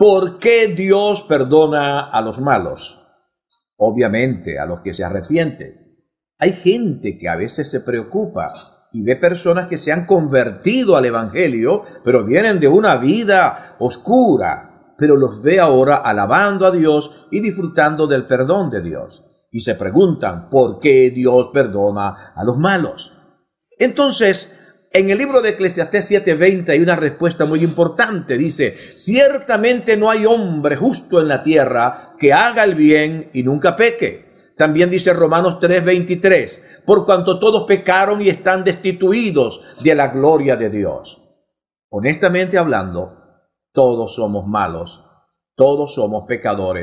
¿Por qué Dios perdona a los malos? Obviamente, a los que se arrepienten. Hay gente que a veces se preocupa y ve personas que se han convertido al Evangelio, pero vienen de una vida oscura, pero los ve ahora alabando a Dios y disfrutando del perdón de Dios. Y se preguntan, ¿por qué Dios perdona a los malos? Entonces, en el libro de Eclesiastés 7:20 hay una respuesta muy importante. Dice, ciertamente no hay hombre justo en la tierra que haga el bien y nunca peque. También dice Romanos 3:23, por cuanto todos pecaron y están destituidos de la gloria de Dios. Honestamente hablando, todos somos malos, todos somos pecadores.